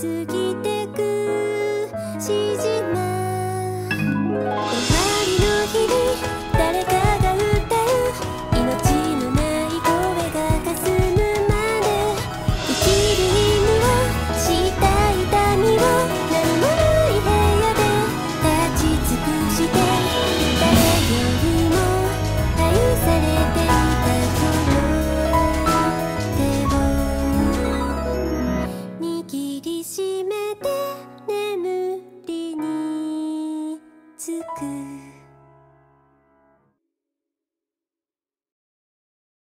過ぎてく。